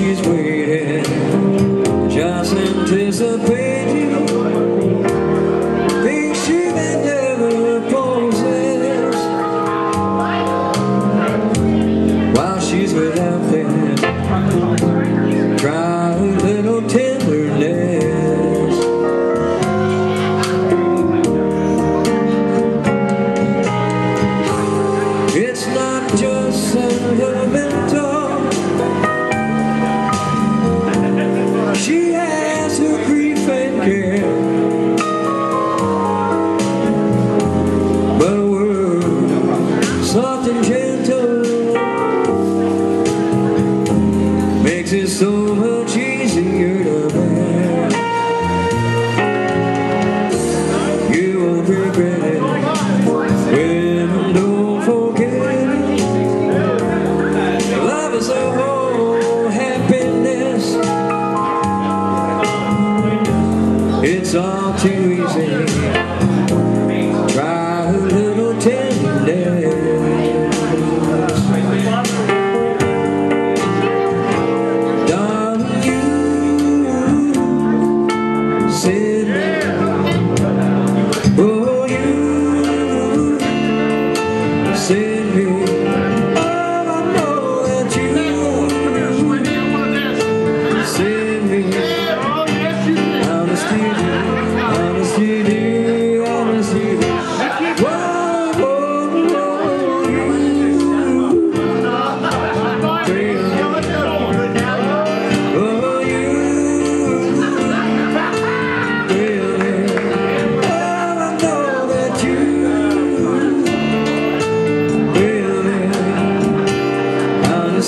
she's waiting, just anticipating regret when don't forget. Love is a whole happiness. It's all too easy. Try a little tenderness. Darling, you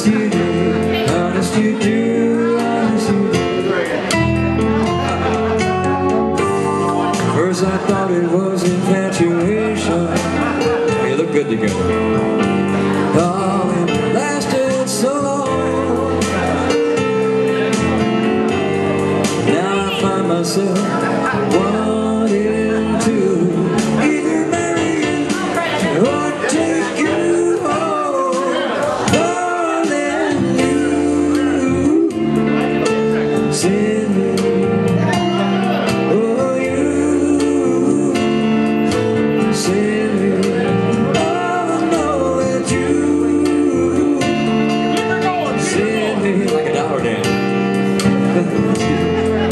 Honest you do. Honest you do. You do. First I thought it was infatuation We look good together Oh, lasted so long Now I find myself wanting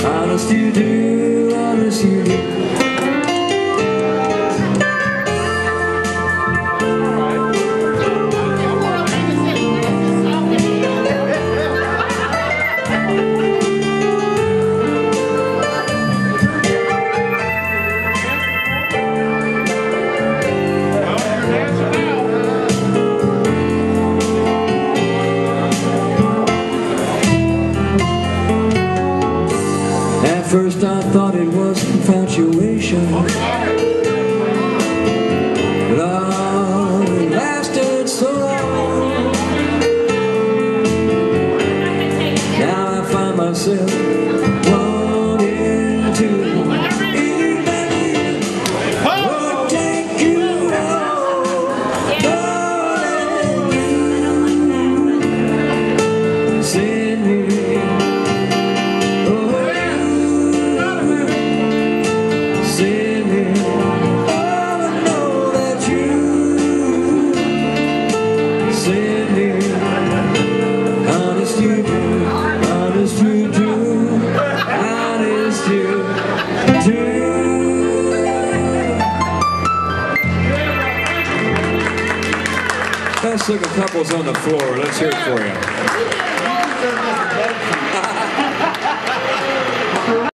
honest you do, honest you do. Myself wanting to oh, take you home Darling, you send me Oh, you Best looking couples on the floor. Let's hear it for you.